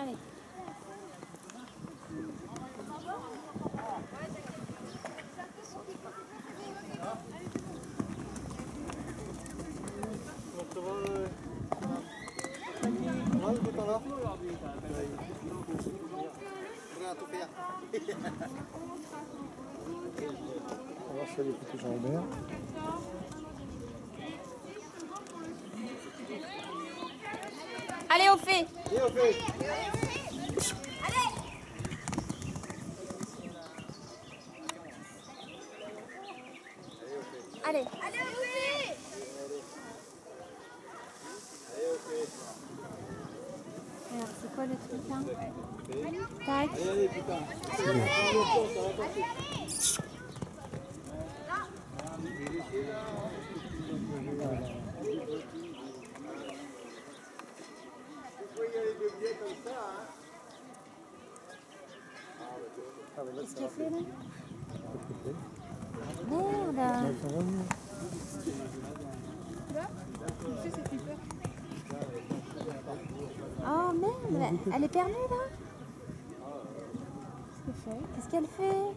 Allez. On va voir si elle est toujours en mer. Allez, au fait. Allez. Alors, c'est quoi le truc là Tac. Qu'est-ce qu'il fait là Merde. Oh merde Elle est perdue là Qu'est-ce qu'elle fait?